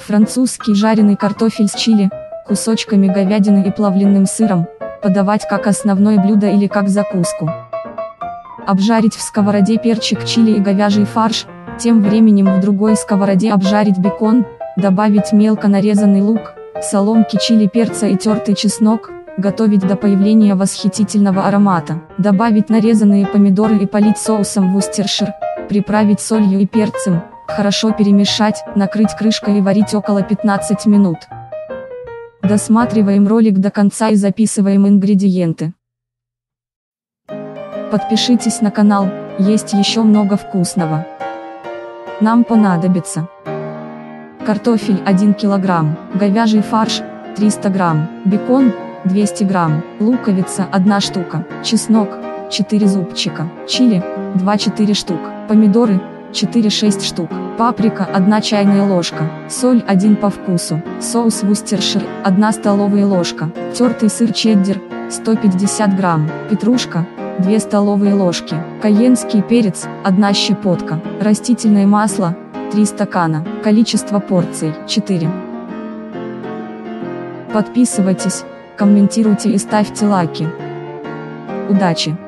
Французский жареный картофель с чили, кусочками говядины и плавленным сыром, подавать как основное блюдо или как закуску. Обжарить в сковороде перчик чили и говяжий фарш, тем временем в другой сковороде обжарить бекон, добавить мелко нарезанный лук, соломки чили перца и тертый чеснок, готовить до появления восхитительного аромата, добавить нарезанные помидоры и полить соусом вустершир, приправить солью и перцем, хорошо перемешать, накрыть крышкой и варить около 15 минут. Досматриваем ролик до конца и записываем ингредиенты. Подпишитесь на канал, есть еще много вкусного. Нам понадобится картофель 1 кг, говяжий фарш 300 грамм, бекон 200 грамм, луковица 1 штука, чеснок 4 зубчика, чили 2-4 штук, помидоры 4-6 штук, паприка 1 чайная ложка, соль 1 по вкусу, соус вустершир 1 столовая ложка, тертый сыр чеддер 150 грамм, петрушка 2 столовые ложки, каенский перец 1 щепотка, растительное масло 3 стакана, количество порций 4. Подписывайтесь, комментируйте и ставьте лайки. Удачи!